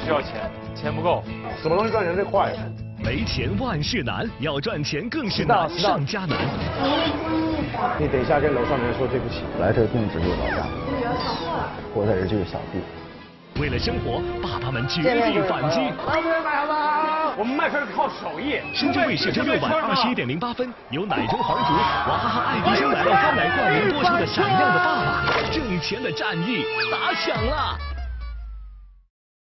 需要钱钱不够。什么东西赚钱最快没钱万事难要赚钱更是难上加难。你等一下跟楼上的人说对不起来这并不是为好了我在这就是小弟为了生活爸爸们绝地反击。我们迈克尔靠手艺。深圳卫视周六晚二十一点零八分由奶中皇族娃哈哈爱迪生奶酪酸奶冠名播出的闪亮的爸爸挣钱的战役打响了